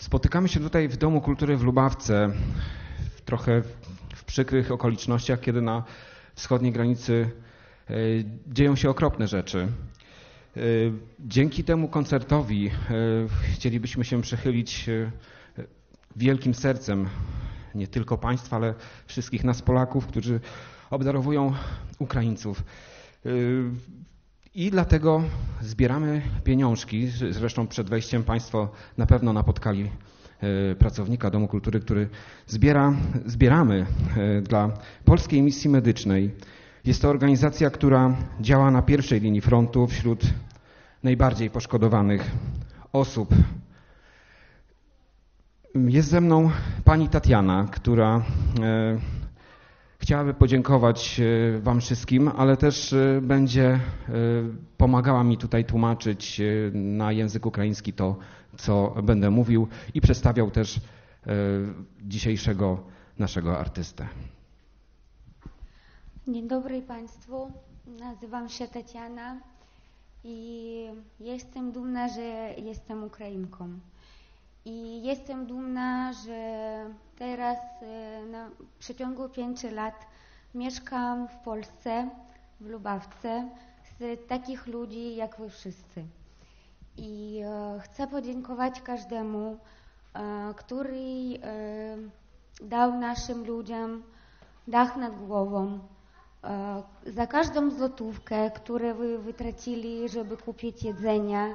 Spotykamy się tutaj w Domu Kultury w Lubawce, w trochę w przykrych okolicznościach, kiedy na wschodniej granicy e, dzieją się okropne rzeczy. E, dzięki temu koncertowi e, chcielibyśmy się przychylić wielkim sercem nie tylko Państwa, ale wszystkich nas Polaków, którzy obdarowują Ukraińców. I dlatego zbieramy pieniążki. Zresztą przed wejściem Państwo na pewno napotkali e, pracownika Domu Kultury, który zbiera, zbieramy e, dla Polskiej Misji Medycznej. Jest to organizacja, która działa na pierwszej linii frontu wśród najbardziej poszkodowanych osób. Jest ze mną pani Tatiana, która e, Chciałaby podziękować e, Wam wszystkim, ale też e, będzie e, pomagała mi tutaj tłumaczyć na język ukraiński to, co będę mówił i przedstawiał też dzisiejszego naszego artystę. Dzień dobry Państwu. Nazywam się Tatiana i jestem dumna, że jestem Ukrainką. I jestem dumna, że teraz e, na przeciągu pięciu lat mieszkam w Polsce, w Lubawce, z takich ludzi jak wy wszyscy. I e, chcę podziękować każdemu, e, który dał naszym ludziom dach nad głową, za każdą złotówkę, którą wy wytracili, żeby kupić jedzenie,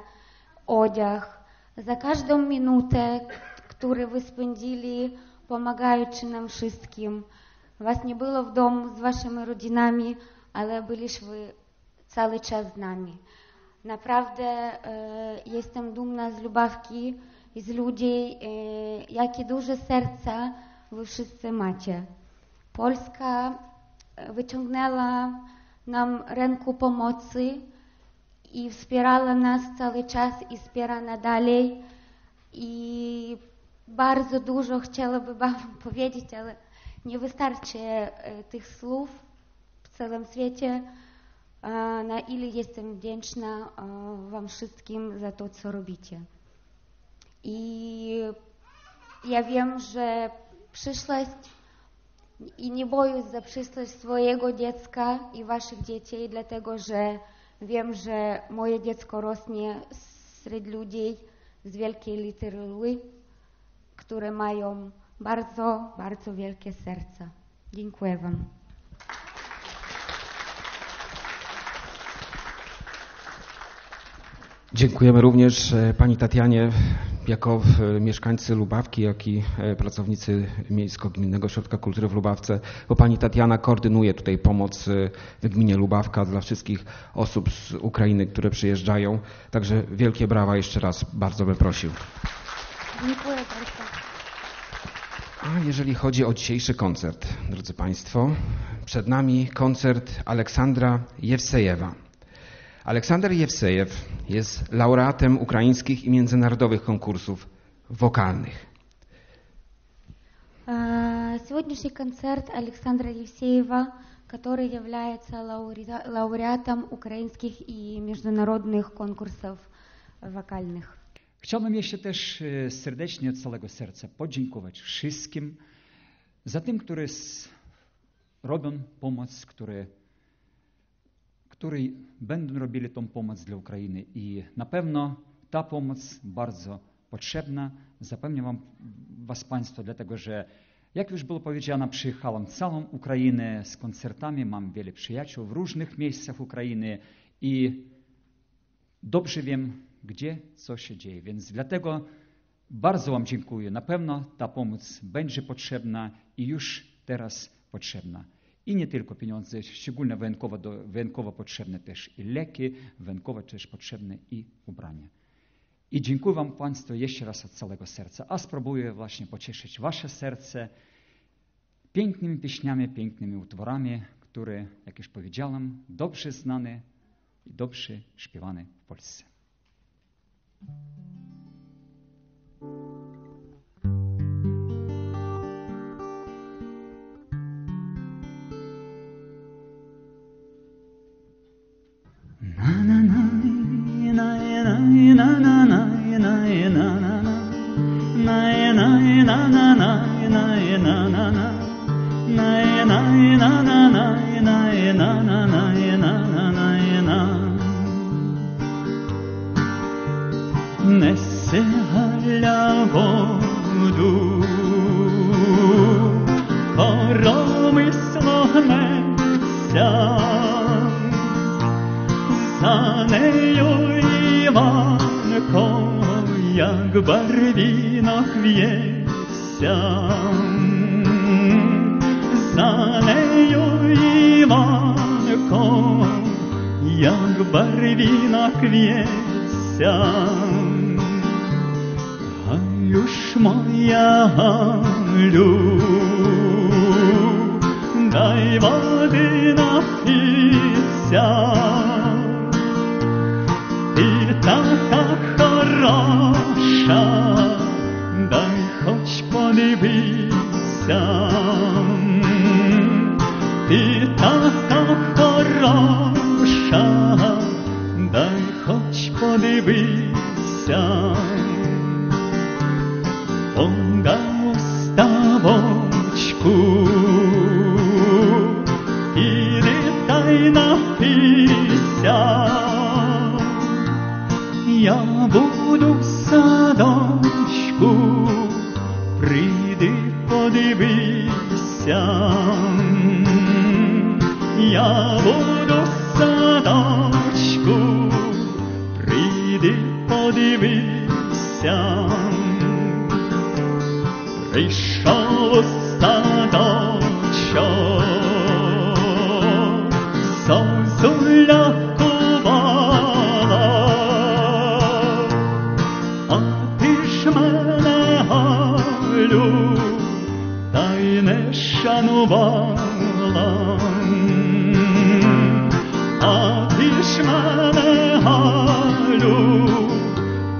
odziech, za każdą minutę, którą wy spędzili, pomagając nam wszystkim. Was nie było w domu z waszymi rodzinami, ale byliśmy cały czas z nami. Naprawdę e, jestem dumna z Lubawki i z ludzi, e, jakie duże serca wy wszyscy macie. Polska wyciągnęła nam ręku pomocy, i wspierała nas cały czas i wspiera nadal. I bardzo dużo chciałaby Wam powiedzieć, ale nie wystarczy e, tych słów w całym świecie, na ile jestem wdzięczna Wam wszystkim za to, co robicie. I ja wiem, że przyszłość i nie boję za przyszłość swojego dziecka i Waszych dzieci, dlatego że Wiem, że moje dziecko rośnie wśród ludzi z wielkiej litery L, które mają bardzo, bardzo wielkie serca. Dziękuję Wam. Dziękujemy również e, Pani Tatianie jako e, mieszkańcy Lubawki, jak i e, pracownicy Miejsko-Gminnego Ośrodka Kultury w Lubawce, bo Pani Tatiana koordynuje tutaj pomoc w gminie Lubawka dla wszystkich osób z Ukrainy, które przyjeżdżają. Także wielkie brawa jeszcze raz, bardzo bym prosił. Dziękuję bardzo. A jeżeli chodzi o dzisiejszy koncert, drodzy Państwo, przed nami koncert Aleksandra Jewsejewa. Aleksander Jewsejew jest laureatem ukraińskich i międzynarodowych konkursów wokalnych. Сегодняшний концерт Александра Евсеева, который является лауреатом украинских и международных конкурсов вокальных. Chciałbym jeszcze też serdecznie od całego serca podziękować wszystkim za tym, którzy robią pomoc, które którzy będą robili tą pomoc dla Ukrainy. I na pewno ta pomoc bardzo potrzebna. Zapewniam wam, was Państwo, dlatego że jak już było powiedziane, przyjechałem całą Ukrainę z koncertami, mam wiele przyjaciół w różnych miejscach Ukrainy i dobrze wiem, gdzie co się dzieje. Więc dlatego bardzo Wam dziękuję. Na pewno ta pomoc będzie potrzebna i już teraz potrzebna. I nie tylko pieniądze, szczególnie wyjątkowo, do, wyjątkowo potrzebne też i leki, wyjątkowo też potrzebne i ubrania. I dziękuję Wam Państwu jeszcze raz od całego serca, a spróbuję właśnie pocieszyć Wasze serce pięknymi pieśniami, pięknymi utworami, które, jak już powiedziałem, dobrze znane i dobrze śpiewane w Polsce. Не сягля воду, хороми слогнеться, за нею Іванко як барвінок в'ється, за нею Іванко, як барвінок в'ється. Галюш моя Галю, дай води така хороша, дай хоч подивися, ти така хороша, дай хоч подивися. Я буду садочку, прийди подивися. Прийшов у садочок, зозуля кувала, а ти ж мене, Галю, та й не шанувала. мене Галю,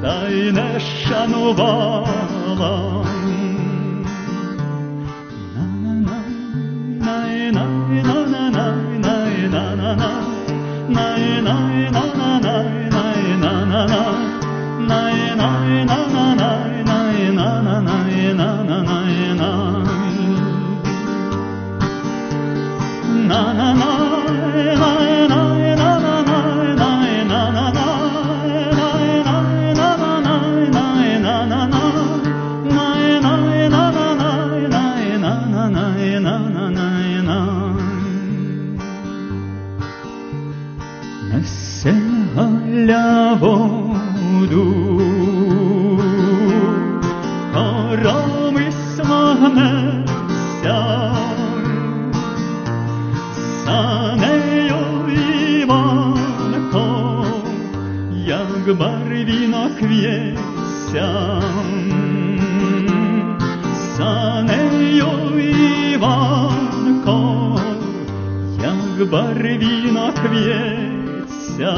та й не шанувала. най най най най най най най най най най барвінок в'ється.